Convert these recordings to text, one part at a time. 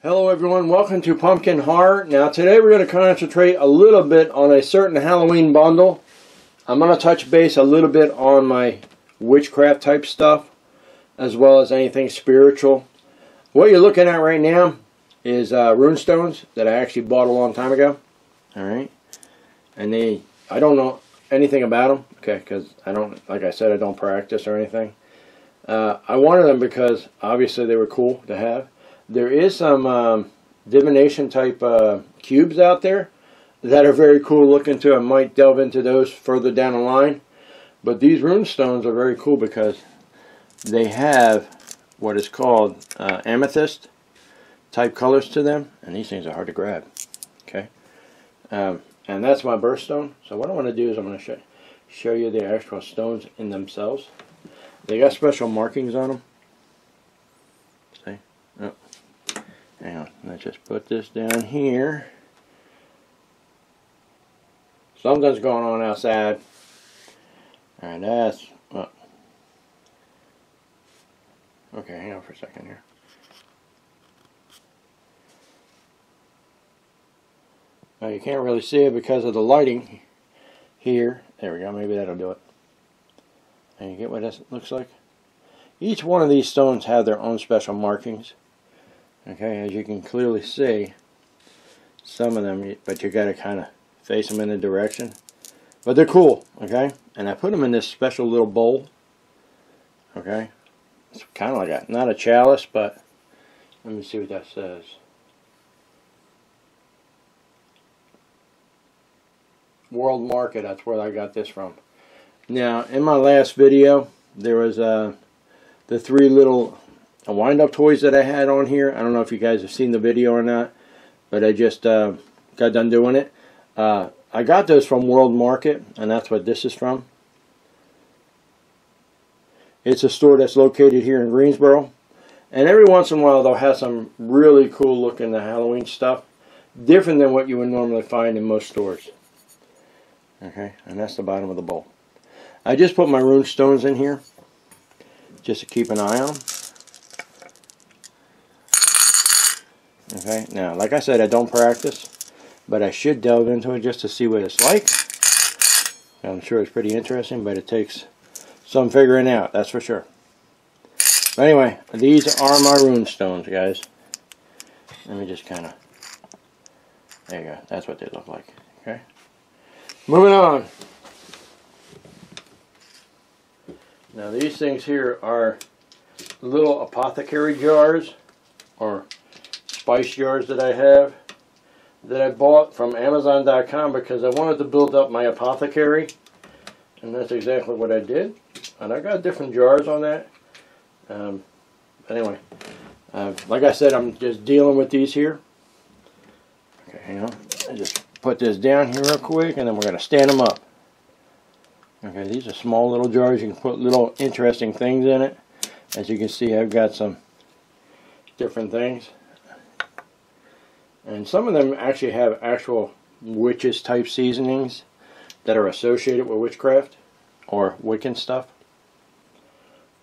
Hello everyone, welcome to Pumpkin Horror. Now today we're going to concentrate a little bit on a certain Halloween bundle. I'm going to touch base a little bit on my witchcraft type stuff as well as anything spiritual. What you're looking at right now is uh, runestones that I actually bought a long time ago. Alright, and they, I don't know anything about them, okay, because I don't, like I said, I don't practice or anything. Uh, I wanted them because obviously they were cool to have. There is some um, divination type uh, cubes out there that are very cool looking too. I might delve into those further down the line. But these rune stones are very cool because they have what is called uh, amethyst type colors to them. And these things are hard to grab. Okay. Um, and that's my birthstone. So what I want to do is I'm going to show, show you the actual stones in themselves. They got special markings on them. See? Oh. On. Let's just put this down here. Something's going on outside. Alright, that's... Oh. Okay, hang on for a second here. Now you can't really see it because of the lighting here. There we go, maybe that'll do it. And you get what that looks like? Each one of these stones have their own special markings. Okay, as you can clearly see, some of them, but you got to kind of face them in the direction. But they're cool, okay? And I put them in this special little bowl. Okay? It's kind of like a, not a chalice, but let me see what that says. World Market, that's where I got this from. Now, in my last video, there was uh, the three little wind-up toys that I had on here. I don't know if you guys have seen the video or not, but I just uh, got done doing it. Uh, I got those from World Market, and that's what this is from. It's a store that's located here in Greensboro. And every once in a while, they'll have some really cool looking Halloween stuff. Different than what you would normally find in most stores. Okay, and that's the bottom of the bowl. I just put my rune stones in here. Just to keep an eye on Okay, now, like I said, I don't practice. But I should delve into it just to see what it's like. I'm sure it's pretty interesting, but it takes some figuring out, that's for sure. But anyway, these are my rune stones, guys. Let me just kind of... There you go. That's what they look like. Okay. Moving on. Now these things here are little apothecary jars or spice jars that I have that I bought from Amazon.com because I wanted to build up my apothecary. And that's exactly what I did. And I got different jars on that. Um, anyway, uh, like I said, I'm just dealing with these here. Okay, hang on. I just put this down here real quick and then we're going to stand them up. Okay, these are small little jars. You can put little interesting things in it. As you can see, I've got some different things. And some of them actually have actual witches type seasonings that are associated with witchcraft or Wiccan stuff.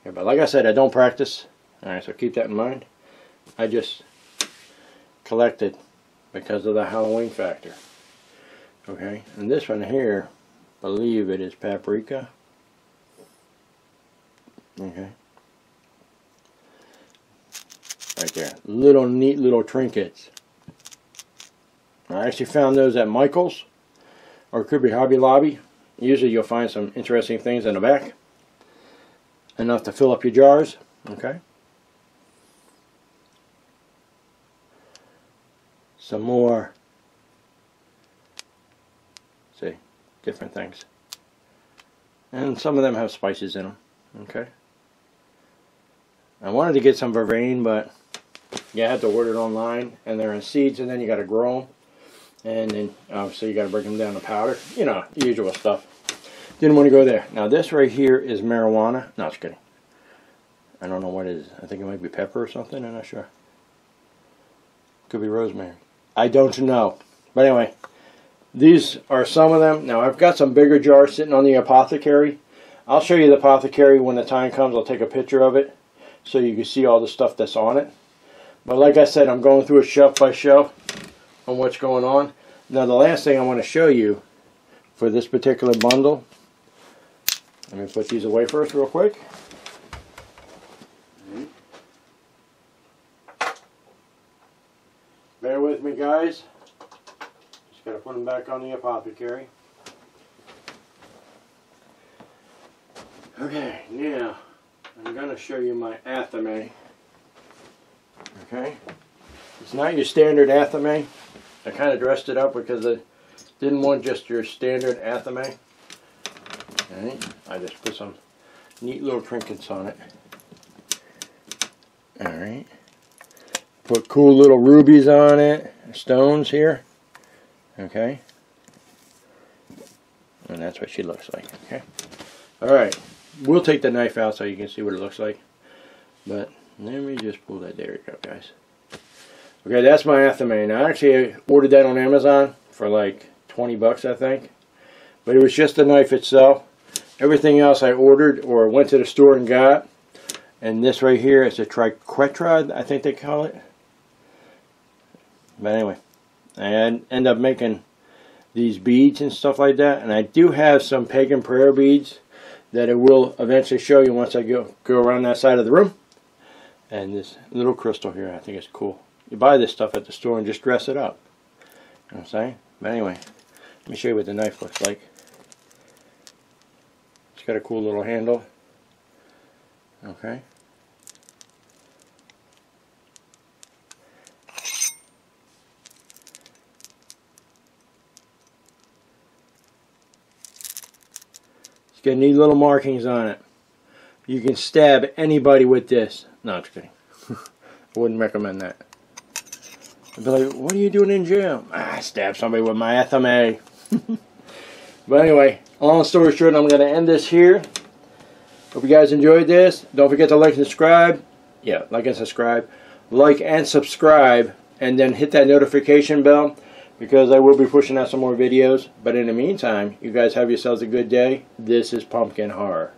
Yeah, but like I said, I don't practice. Alright, so keep that in mind. I just collected because of the Halloween factor. Okay, and this one here, believe it is paprika. Okay. Right there. Little neat little trinkets. I actually found those at Michael's or could be Hobby Lobby. Usually you'll find some interesting things in the back. Enough to fill up your jars. Okay. Some more. See, different things. And some of them have spices in them. Okay. I wanted to get some vervain, but you have to order it online, and they're in seeds, and then you got to grow them and then obviously you got to break them down to powder. You know usual stuff. Didn't want to go there. Now this right here is marijuana. No just kidding. I don't know what it is. I think it might be pepper or something. I'm not sure. Could be rosemary. I don't know. But anyway these are some of them. Now I've got some bigger jars sitting on the apothecary. I'll show you the apothecary when the time comes. I'll take a picture of it so you can see all the stuff that's on it. But like I said, I'm going through it shelf by shelf on what's going on. Now the last thing I want to show you for this particular bundle, let me put these away first real quick. Bear with me guys. Just gotta put them back on the apothecary. Okay, now I'm gonna show you my Athame. Okay, it's not your standard Athame. I kind of dressed it up because I didn't want just your standard Athame. I just put some neat little trinkets on it. Alright. Put cool little rubies on it, stones here. Okay. And that's what she looks like. Okay. Alright. We'll take the knife out so you can see what it looks like. But let me just pull that. There we go, guys. Okay, that's my Athame. Now, I actually, ordered that on Amazon for like 20 bucks, I think. But it was just the knife itself. Everything else I ordered or went to the store and got. And this right here is a triquetra, I think they call it. But anyway, I end up making these beads and stuff like that. And I do have some pagan prayer beads that I will eventually show you once I go, go around that side of the room. And this little crystal here, I think it's cool. You buy this stuff at the store and just dress it up. You know what I'm saying? But anyway, let me show you what the knife looks like. It's got a cool little handle. Okay. It's got neat little markings on it. You can stab anybody with this. No, I'm just kidding. I wouldn't recommend that. I'd be like, what are you doing in jail? Ah, I stabbed somebody with my Athame. but anyway, long story short, I'm going to end this here. Hope you guys enjoyed this. Don't forget to like and subscribe. Yeah, like and subscribe. Like and subscribe. And then hit that notification bell because I will be pushing out some more videos. But in the meantime, you guys have yourselves a good day. This is Pumpkin Horror.